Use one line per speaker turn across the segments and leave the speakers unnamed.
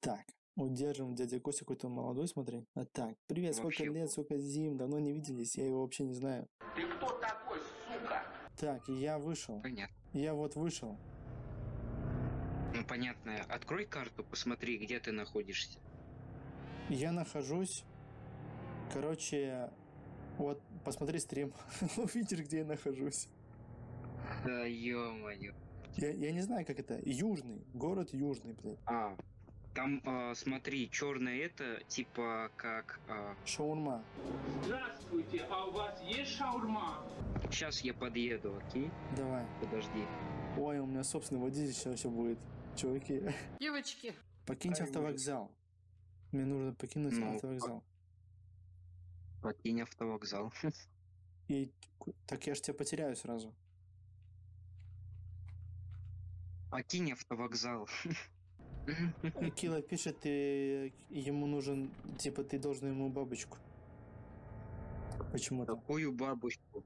Так, удержим дядя Костя какой-то молодой, смотри. А так, привет, сколько
Вообще
лет, сколько зим, давно не виделись, я его вообще не знаю.
Ты кто такой, сука?
Так, я вышел.
Понятно.
Я вот вышел.
Ну, понятно. Открой карту, посмотри, где ты находишься.
Я нахожусь. Короче, вот посмотри стрим. Увидишь, где я нахожусь.
Да ё-моё.
Я, я не знаю, как это. Южный. Город Южный, блядь.
А, там, а, смотри, черное это, типа, как...
Шаурма.
Здравствуйте, а у вас есть шаурма?
сейчас я подъеду, окей?
Давай.
Подожди.
Ой, у меня собственный водитель сейчас все будет. Чуваки.
Девочки,
Покиньте автовокзал. Мне нужно покинуть
Ну,
автовокзал.
Покинь автовокзал.
И так я ж тебя потеряю сразу.
Покинь автовокзал.
Кила пишет, ты ему нужен, типа, ты должен ему бабочку. Почему-то.
Какую бабушку?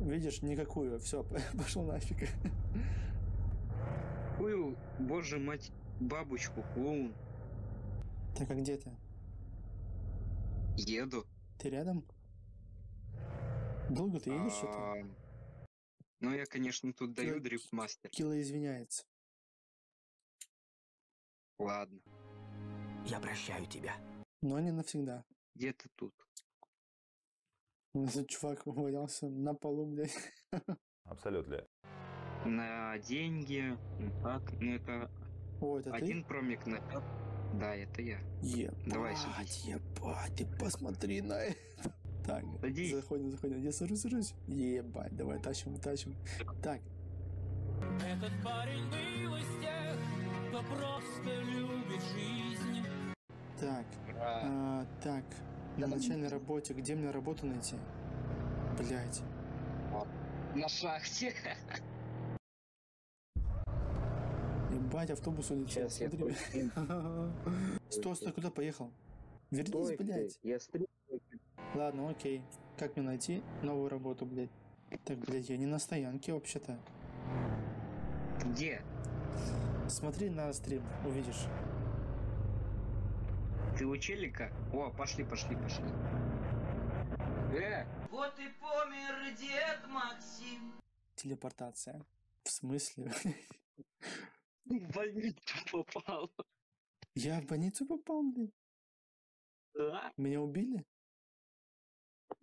Видишь, никакую. Все, пошел нафиг.
Какую, боже мать, бабочку, клоун?
Так, а где ты?
Еду.
Ты рядом? Долго ты едешь что-то?
А, Ну, я, конечно, тут даю дрифтмастер.
Кила извиняется.
Ладно.
Я прощаю тебя.
Но не навсегда.
Где ты тут?
Этот чувак валялся на полу, блядь.
Абсолютно.
На деньги. ну Так, ну это
О, это
один промик на Да, это я.
ты? Ебать,
Давай садись.
ебать, ты посмотри на это. Так,
Садись.
заходим, заходим. Я сажусь, сажусь. Ебать, давай, тащим, тащим. Так,
Этот парень был из тех, кто просто любит жизнь.
так, а, так. На начальной работе, где мне работу найти? Блять.
На шахте.
Ебать, автобус улетел,
Сейчас я
смотри. Стой, стой, куда поехал? Вернись, блядь.
Я стрелю.
Ладно, окей. Как мне найти новую работу, блядь? Так, блядь, я не на стоянке вообще-то.
Где?
Смотри на стрим, увидишь.
Ты у челика? О, пошли, пошли, пошли. Э,
вот и помер дед Максим.
Телепортация. В смысле?
в больницу попал.
Я в больницу попал, блядь?
Да,
Меня убили?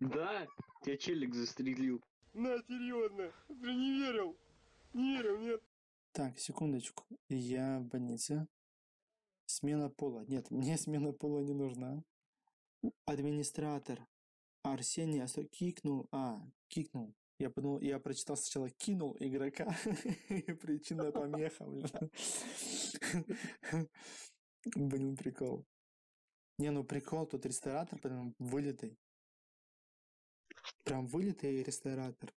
да. Тебя челик застрелил.
На, серьезно, ты не верил? Не верил, нет.
Так, секундочку. Я в больнице. Смена пола. Нет, мне смена пола не нужна. Администратор. Арсений Осо- кикнул. А, кикнул. Я подумал, я прочитал сначала кинул игрока. Причина помеха, блин. Блин, прикол. Не, ну прикол, тут ресторатор прям вылитый. Прям вылитый ресторатор.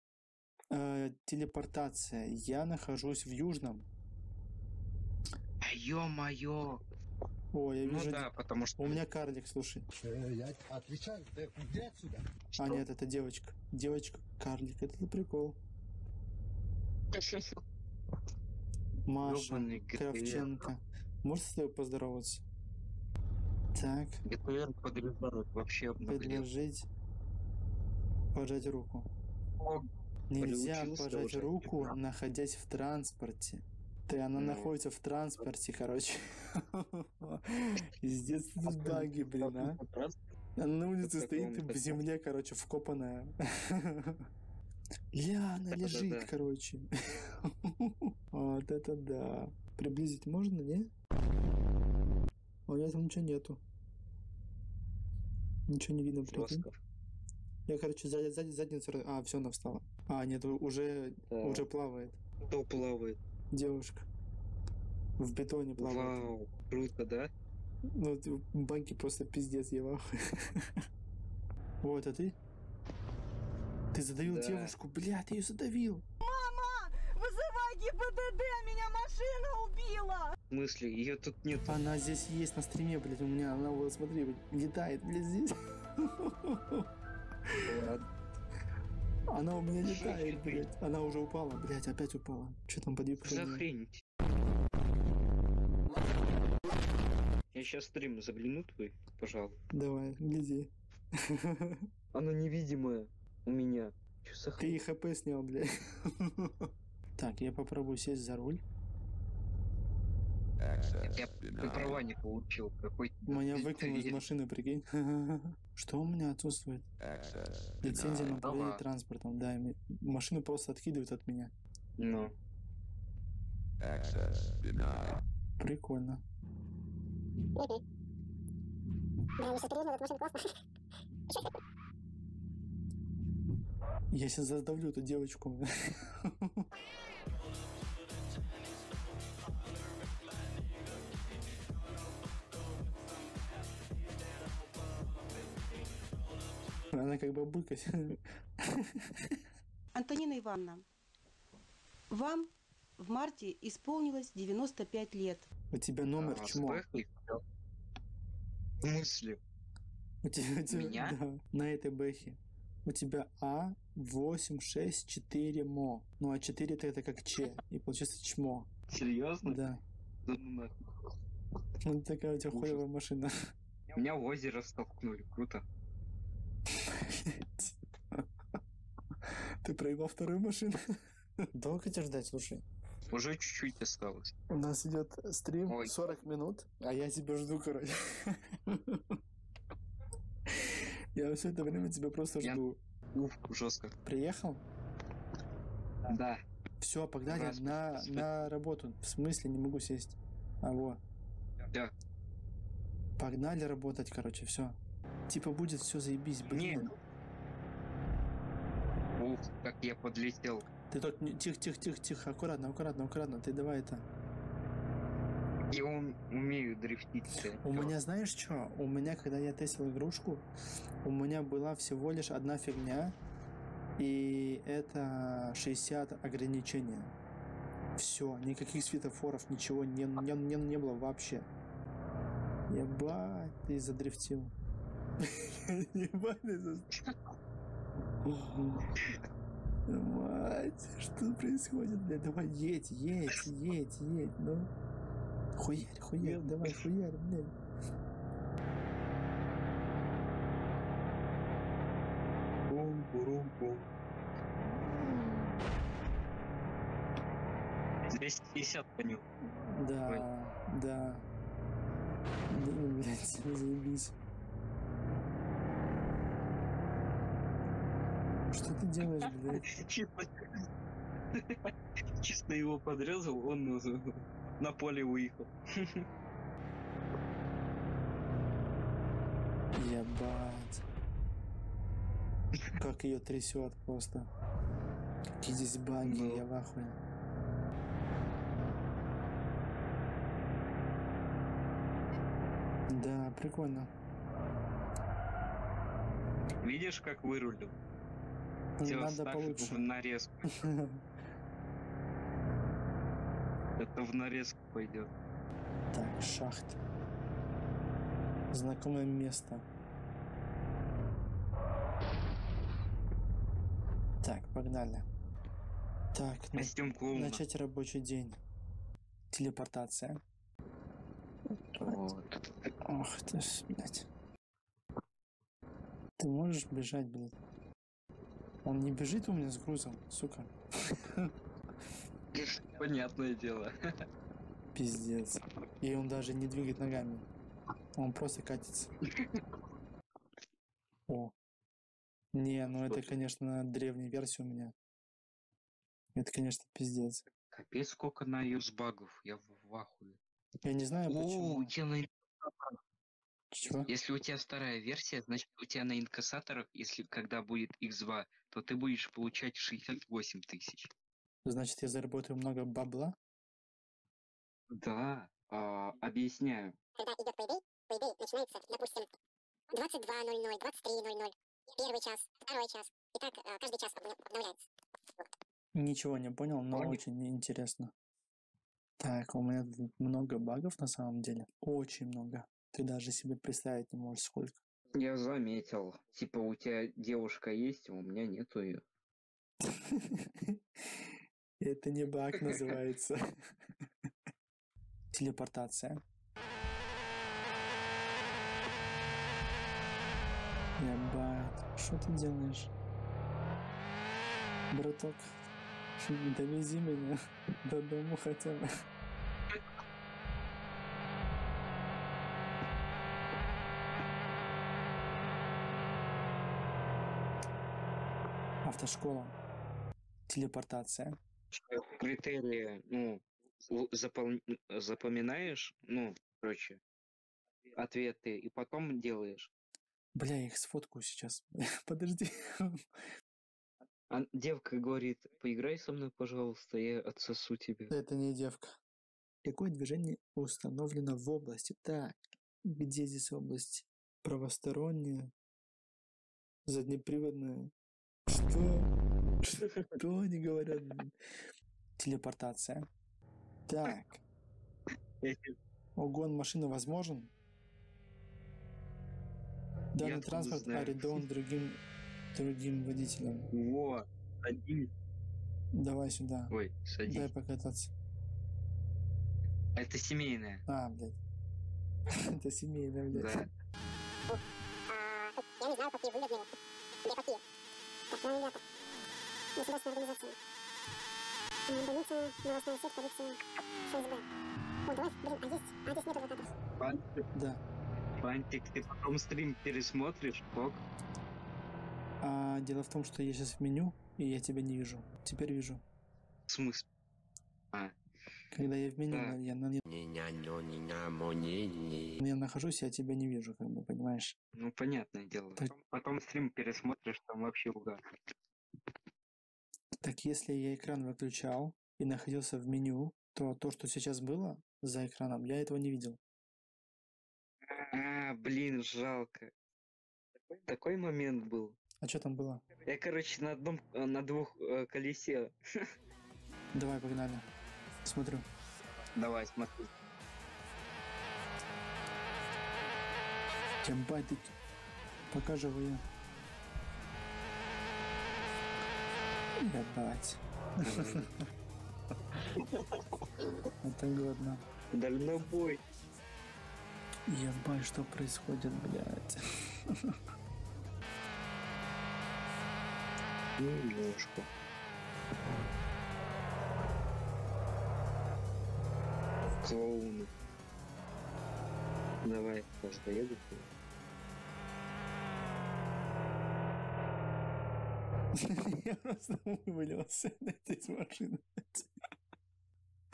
Э, телепортация. Я нахожусь в Южном.
А ё-моё.
О, я
Ну
вижу...
да, потому что...
У меня карлик, слушай.
Я отвечаю, ты иди отсюда.
А, нет, это девочка. Девочка карлик. Это прикол. Маша
Ёбаный.
Кравченко. Можете с тобой поздороваться? Так,
ГТР подрезают вообще обнаглел.
предложить пожать руку.
О,
Нельзя пожать руку, находясь в транспорте. Ты, она
Ну.
находится в транспорте, короче. Пиздец, тут баги, блин, а. Она на улице стоит в земле, короче, вкопанная. Ля, она лежит, короче. Вот это да. Приблизить можно, не? А у меня там ничего нету. Ничего не видно, прикинь. Я, короче, сзади, сзади задницу... А, все, она встала. А, нет, уже,
Да.
уже плавает.
Кто плавает?
Девушка. В бетоне плавает.
Вау, круто, да?
Ну, банки просто пиздец, я. Вот, а ты? Ты задавил
Да.
девушку, бля, ты ее задавил.
Вызывай ГИБДД, меня машина убила!
В смысле? Ее тут нет.
Она здесь есть на стриме, блядь, у меня, она вот, смотри, блядь, летает, блядь, здесь. Она у меня летает, блядь. Она уже упала, блядь, опять упала. Что там под юбкой?
хрень. Я сейчас стрим загляну твой, пожалуй.
Давай, гляди.
Она невидимая у меня. Чё за
Ты и ХП снял, бля. Так, я попробую сесть за руль.
Я права не получил. Какой
Меня выкинули из машины, прикинь. Что у меня отсутствует? Лицензия на управление транспортом, да. Машину просто откидывают от меня.
Ну.
Прикольно. Я сейчас задавлю эту девочку. Она как бабулька.
Антонина Ивановна, вам в марте исполнилось 95 лет.
У тебя номер
А,
чмо.
В смысле?
У тебя, у тебя-
Меня?
да, на этой бэхе. У тебя А 864 мо. Ну а 4 это, это как Ч. И получается чмо.
Серьезно?
Да.
Да ну нахуй.
Ну такая у тебя
Ужас.
хуевая машина.
Меня в озеро столкнули. Круто.
Ты проебал вторую машину? Долго тебя ждать, слушай?
Уже чуть-чуть осталось.
У нас идет стрим
Ой.
40 минут, а я тебя жду, короче. Я все это время тебя просто
Я-
жду.
Уф, жестко.
Приехал?
Да.
Все, погнали
Раз,
на,
спасибо.
на работу. В смысле, не могу сесть. А вот.
Да.
Погнали работать, короче, все. Типа будет все заебись, блин.
Ух, как я подлетел.
Ты тут тихо, тихо, тихо, тихо, аккуратно, аккуратно, аккуратно. Ты давай это.
Я ум- умею дрифтить.
У меня, знаешь что? У меня, когда я тестил игрушку, у меня была всего лишь одна фигня, и это 60 ограничения. Все, никаких светофоров, ничего не, не, не, не было вообще. Ебать, ты задрифтил. Ебать, ты за... Мать, что происходит, блядь? Давай, едь, едь, едь, едь, ну. Хуярь, хуярь, давай, хуярь, блядь.
Бум-бурум-бум. 250 по нему.
Да, да. Да, блядь, заебись. Что ты делаешь, блядь?
Чисто, чисто его подрезал, он на поле выехал.
Ебать. Как ее трясет просто. Какие здесь баги,
Ну.
я в ахуе. Да, прикольно.
Видишь, как вырулил? Всё,
Надо получше.
в нарезку. Это в нарезку пойдет.
Так, шахта. Знакомое место. Так, погнали. Так,
Костюм клоуна.
начать рабочий день. Телепортация.
Вот.
Ох ты ж, блядь. Ты можешь бежать, блядь? Он не бежит у меня с грузом, сука.
Понятное дело.
Пиздец. И он даже не двигает ногами. Он просто катится. О. Не, ну это, конечно, древняя версия у меня. Это, конечно, пиздец.
Капец, сколько на iOS багов. Я в, ахуе.
Я не знаю
О,
почему.
у тебя на...
Чего?
Если у тебя старая версия, значит у тебя на инкассаторах, если когда будет X2, то ты будешь получать 68 тысяч.
Значит, я заработаю много бабла?
Да, а, объясняю.
когда идет payday, payday начинается, допустим, 22.00, 23.00, первый час, второй час, и так э, каждый час обновляется.
Ничего не понял, но
Понял.
очень интересно. Так, у меня тут много багов на самом деле. Очень много. Ты даже себе представить не можешь сколько.
Я заметил. Типа, у тебя девушка есть, а у меня нету ее.
Это не баг называется. Телепортация. Ебать, что ты делаешь? Браток, довези меня до дому хотя бы. Автошкола. Телепортация.
Критерии, ну, запол- запоминаешь, ну, короче, ответы, и потом делаешь.
Бля, я их сфоткаю сейчас. Подожди.
А девка говорит, поиграй со мной, пожалуйста, я отсосу тебе.
Это не девка. Какое движение установлено в области? Так, где здесь область? Правосторонняя? Заднеприводная? Что? Что они говорят? Телепортация. Так, угон машины возможен? Данный
откуда
транспорт арендован другим, другим водителем.
Во, садись.
Давай сюда.
Ой, садись.
Дай покататься.
Это семейное.
А, блядь. Это семейное, блядь.
Да.
Я не знаю, какие выгодные. Где какие? Автоаннигилятор. Государственная организация. Больница, новостная сеть, полиция, ФСБ. О, давай, блин, а есть, а здесь нет адвокатов.
Фантик,
Да.
Фантик, ты потом стрим пересмотришь, ок?
А дело в том, что я сейчас в меню, и я тебя не вижу. Теперь вижу.
В смысле? А,
Когда я в меню,
Да.
я, на, я нахожусь, я тебя не вижу, как бы, понимаешь?
ну понятное дело.
Так-
Потом, потом стрим пересмотришь, там вообще угар.
Так если я экран выключал и находился в меню, то то, что сейчас было за экраном, я этого не видел.
А, блин, жалко. Такой момент был.
А что там было?
Я, короче, на одном, на двух э, колесе.
Давай, погнали. Смотрю.
Давай, смотри.
Ебать, ты... Пока живые. Ебать. Это годно.
Дальнобой.
Ебать, что происходит, блядь.
Немножко. Клоуны. Давай, сейчас поеду.
Я просто вывалился из машины.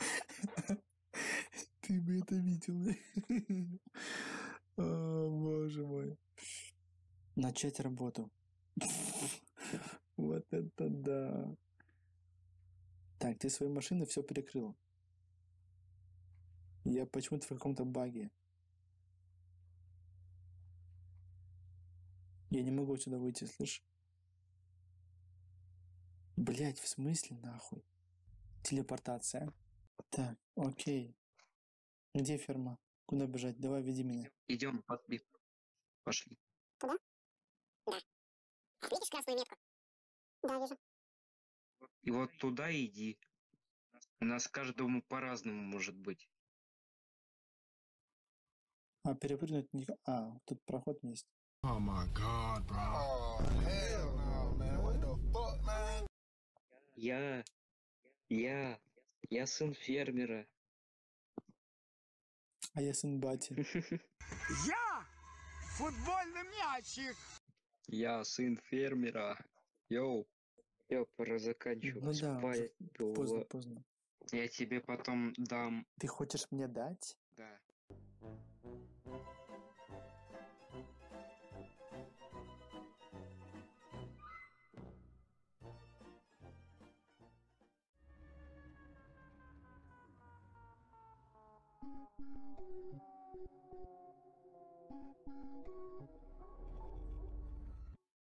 Ты бы это видел. О, боже мой. Начать работу. Вот это да. Так, ты своей машины все перекрыл. Я почему-то в каком-то баге. Я не могу отсюда выйти, слышь? Блять, в смысле нахуй? Телепортация. Так, окей. Где ферма? Куда бежать? Давай, веди меня.
Идем, подбив. Пошли.
Туда? Да. Видишь красную метку? Да, вижу.
И вот туда иди. У нас каждому по-разному может быть.
А перепрыгнуть не... А, тут проход есть.
Oh my god, bro. Oh, hell no, man. What the fuck, man?
Я, я, я сын фермера.
А я сын бати.
Я футбольный мячик.
Я сын фермера. Йоу. Я пора заканчивать.
Ну да, поздно, поздно.
Я тебе потом дам.
Ты хочешь мне дать?
Да.